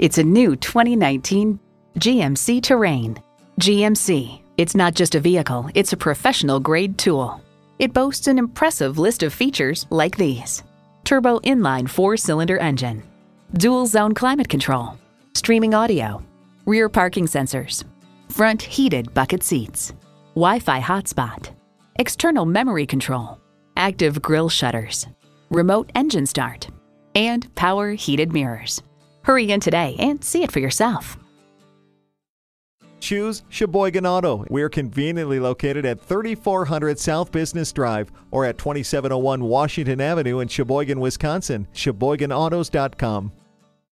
It's a new 2019 GMC Terrain. GMC, it's not just a vehicle, it's a professional grade tool. It boasts an impressive list of features like these turbo inline four cylinder engine, dual zone climate control, streaming audio, rear parking sensors, front heated bucket seats, Wi Fi hotspot, external memory control, active grille shutters, remote engine start, and power heated mirrors. Hurry in today and see it for yourself. Choose Sheboygan Auto. We're conveniently located at 3400 South Business Drive or at 2701 Washington Avenue in Sheboygan, Wisconsin. SheboyganAutos.com.